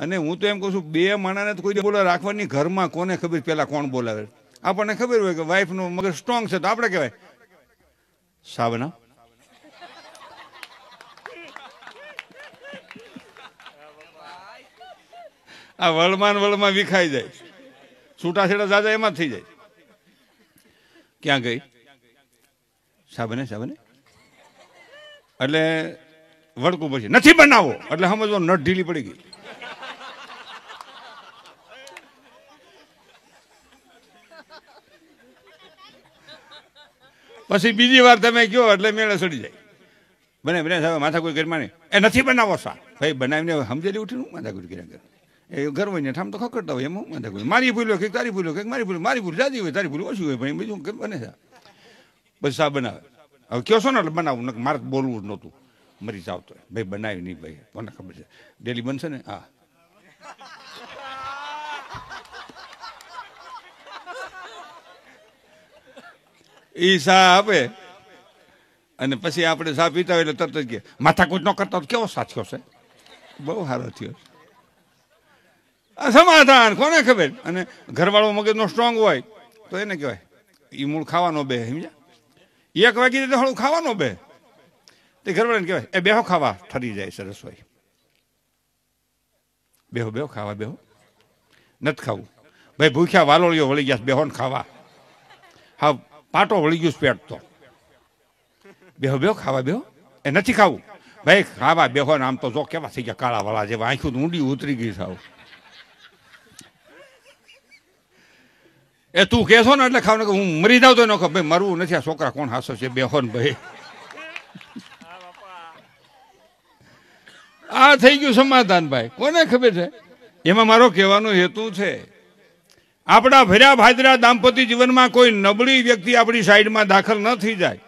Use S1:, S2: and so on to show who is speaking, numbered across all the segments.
S1: અને હું તો એમ કહું છું, બે માણાને તો કોઈ બોલા રાખવાની ઘરમાં કોને ખબર પેલા કોણ બોલાવે? આપણને ખબર હોય કે વાઈફનું મગર સ્ટ્રોંગ છે, તો આપણે કહેવાય. સાબના આ વળમાં વળમાં વિખાઈ જાય. છૂટાછેડા જાજા એમાં થઈ જાય. ક્યાં ગઈ? સાબને સાબને એટલે વળકું પછી. નથી બનાવો. એટલે સમજવો નટ ઢીલી પડી ગઈ. પછી બીજી વાર તમે કહો એટલે મેળે સડી જાય. બને બને સાહેબ માથા કોઈ માને એ નથી બનાવો સા ભાઈ બનાવીને સમજેલી ઉઠીને હું માથા કોઈ કર્યા કરે? એ ઘર હોય ને ઠામ તો ખકડતા હોય એમ હું માથા કોઈ મારી ભૂલ્યો કંઈક તારી ભૂલ્યો કંઈક મારી ભૂલ મારી ભૂલ જાજી હોય તારી ભૂલ ઓછી હોય ભાઈ બીજું બને છે પછી સા બનાવે. હવે કહો છો ને એટલે બનાવું મારે બોલવું જ નહોતું. મરી જાવ તો. ભાઈ બનાવી નહીં ભાઈ કોને ખબર છે? ડેલી બનશે ને? હા. એ સા આપે. અને પછી આપણે સા પીતા હોય એટલે તરત જ કે, માથાકૂટ ન કરતા કેવો સાચો છે? બહુ સારો થયો આ સમાધાન, કોને ખબર? અને ઘરવાળો મગજનો સ્ટ્રોંગ હોય, તો એને કહેવાય એ મૂળ ખાવાનો બે, સમજ્યા? એક વાગી તો હળું ખાવાનો બે. તે ઘરવાળાને કહેવાય, એ બેહો ખાવા. ઠરી જાય છે રસોઈ. બેહો બેહો, ખાવા, બેહો. નથી ખાવું. ભાઈ, ભૂખ્યા વાલોળીઓ વળી ગયા બેહો ને ખાવા. હા પાટો વળી ગયું પેટ તો. બેહો બેહો, ખાવા બેહો. એ નથી ખાવું. ભાઈ, ખાવા બેહો ને આમ તો જો કેવા થઈ ગયા કાળા વાળા જેવા. આંખું ઊંડી ઉતરી ગઈ સાવ એ તું કહેશો ને એટલે ખાવ ને હું મરી જાવ તો ન ખબર. ભાઈ, મરવું નથી. આ છોકરા કોણ હાસો છે? બેહો ને ભાઈ. આ થઈ ગયું સમાધાન, ભાઈ. કોને ખબર છે? એમાં મારો કહેવાનો હેતુ છે આપણા ભર્યા ભાદરા દાંપત્ય જીવનમાં કોઈ નબળી વ્યક્તિ આપણી સાઈડમાં દાખલ ન થઈ જાય.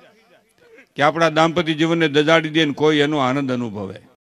S1: કે આપણા દાંપત્ય જીવનને દજાડી દે કોઈ એનો આનંદ અનુભવે.